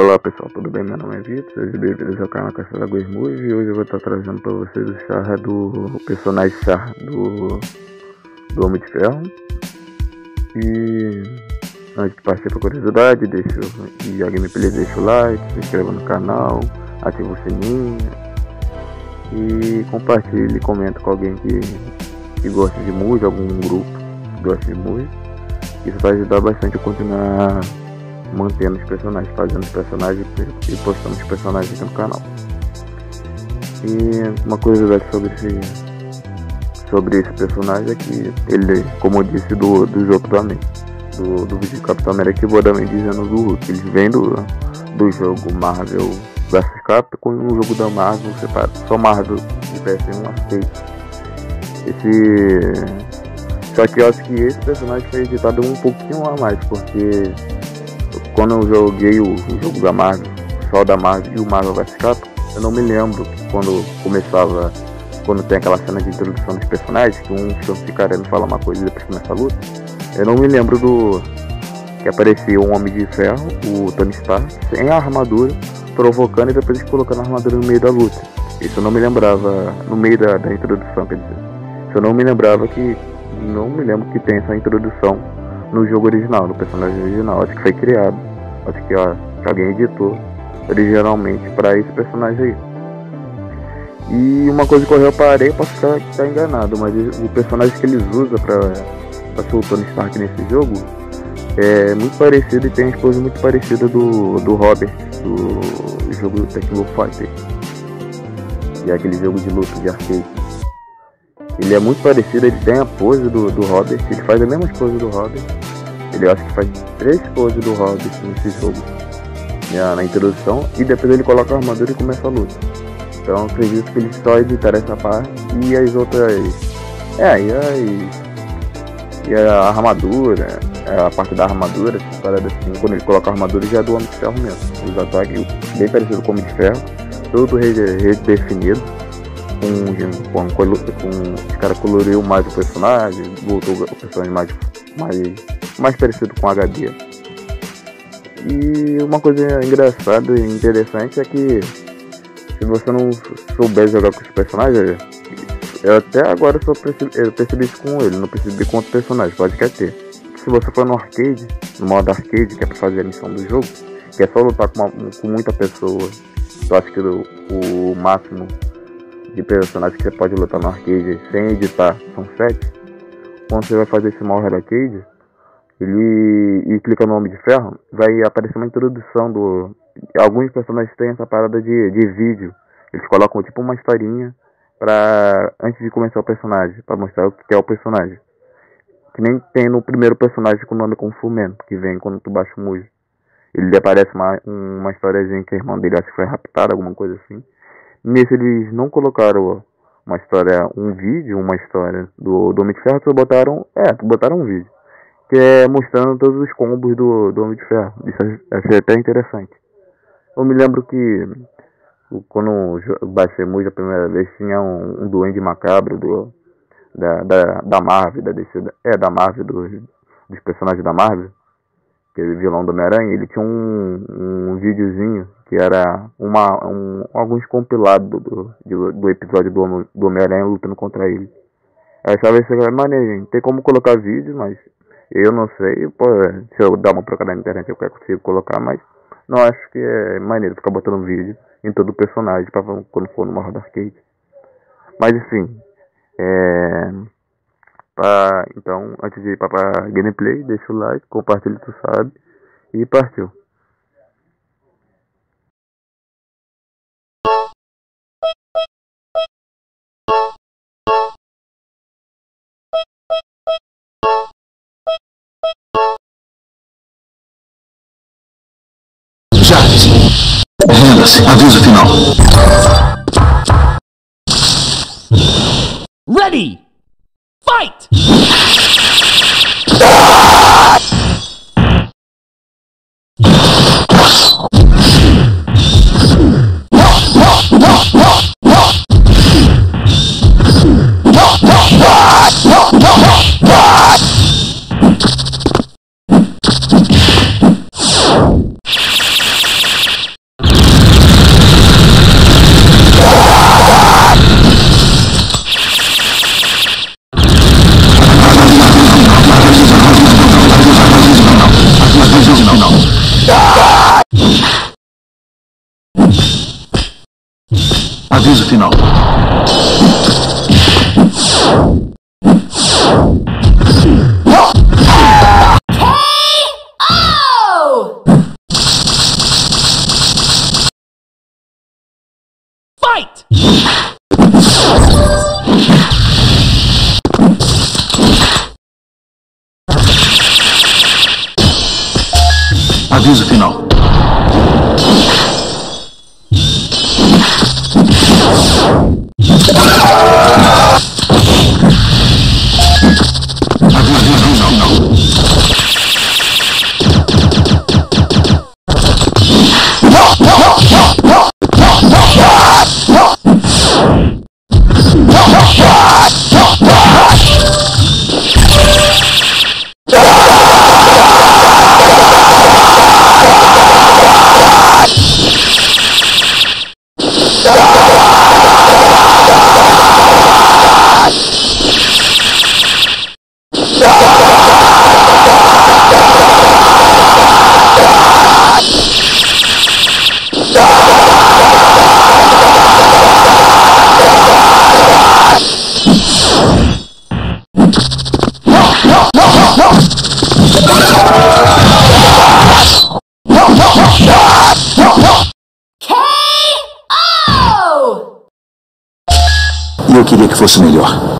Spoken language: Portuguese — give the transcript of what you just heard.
Olá pessoal, tudo bem? Meu nome é Vitor, sejam bem-vindos ao canal Castelo Águas Moves e hoje eu vou estar trazendo para vocês o char do o personagem char do, do Homem de Ferro. E antes de partir para curiosidade, deixa, e a gameplay deixa o like, se inscreva no canal, ativa o sininho e compartilhe, comenta com alguém que, que gosta de música, algum grupo que gosta de música. Isso vai ajudar bastante a continuar mantendo os personagens, fazendo os personagens e postando os personagens aqui no canal. E uma curiosidade sobre esse, sobre esse personagem é que ele, como eu disse do, do jogo também, do, do vídeo Capitão América e também dizendo do Hulk, eles vêm do, do jogo Marvel vs Capcom com o jogo da Marvel separado, só Marvel de PS1 aceito. Esse só que eu acho que esse personagem foi editado um pouquinho a mais, porque quando eu joguei o, o jogo da Marvel, só da Marvel e o Marvel vs Capcom, eu não me lembro que quando começava, quando tem aquela cena de introdução dos personagens, que um fica querendo falar uma coisa e depois começa a luta, eu não me lembro do que aparecia um Homem de Ferro, o Tony Stark, sem a armadura, provocando e depois colocando a armadura no meio da luta. Isso eu não me lembrava no meio da, da introdução, quer dizer. Isso eu não me lembrava que. Não me lembro que tem essa introdução no jogo original, no personagem original. Acho que foi criado Acho que, ó, alguém editou originalmente para esse personagem aí. E uma coisa que eu reparei, posso estar, enganado, mas o personagem que eles usam para ser o Tony Stark nesse jogo é muito parecido e tem uma esposa muito parecida do, do Robert, do jogo Tecno Fighter. Que é aquele jogo de luta de arcade. Ele é muito parecido, ele tem a pose do, do Robert, ele faz a mesma pose do Robert ele acho que faz três poses do Hobbit nesse jogo. Na, na introdução. E depois ele coloca a armadura e começa a luta. Então acredito que eles só editaram essa parte e as outras. É, e, as, e a armadura, é, a parte da armadura, assim, quando ele coloca a armadura já é do Homem de Ferro mesmo. Os ataques bem parecido com o Homem de Ferro, todo redefinido. Com, com, com, com os caras coloriu mais o personagem, voltou o personagem mais, mais mais parecido com HD. E uma coisa engraçada e interessante é que se você não souber jogar com esse personagem, eu até agora só percebi, eu percebi isso com ele, não percebi com outro personagem, pode quer ter. Se você for no arcade, no modo arcade, que é pra fazer a missão do jogo, que é só lutar com, uma, com muita pessoa, eu acho que o, o máximo de personagens que você pode lutar no arcade sem editar são 7. Quando você vai fazer esse modo arcade, ele e clica no Homem de Ferro, vai aparecer uma introdução do. Alguns personagens têm essa parada de, de vídeo. Eles colocam tipo uma historinha pra. antes de começar o personagem, para mostrar o que é o personagem. Que nem tem no primeiro personagem com o nome como Fullman, que vem quando tu baixa o Mujo. Ele aparece uma, uma historiazinha que a irmã dele acho que foi raptada, alguma coisa assim. Nesse eles não colocaram uma história, um vídeo, uma história do, do Homem de Ferro, só botaram. É, botaram um vídeo que é mostrando todos os combos do, do Homem de Ferro. Isso achei até interessante. Eu me lembro que quando baixei muito a primeira vez tinha um, um duende macabro do, da, da, da Marvel, da DC, é da Marvel, do, dos personagens da Marvel, aquele vilão do Homem-Aranha, ele tinha um, um videozinho que era uma, um, alguns compilados do, do, do episódio do, do Homem-Aranha lutando contra ele. Aí sabe, isso é maneiro, tem como colocar vídeo, mas eu não sei, pô, se eu dar uma procurada na internet eu consigo colocar, mas não acho que é maneiro ficar botando um vídeo em todo o personagem pra quando for numa roda arcade. Mas enfim, é, pra, então antes de ir pra, pra gameplay, deixa o like, compartilha, tu sabe, e partiu. ragazzi, ha chiuso. Ready! Fight! Aviso final. Queria que fosse melhor.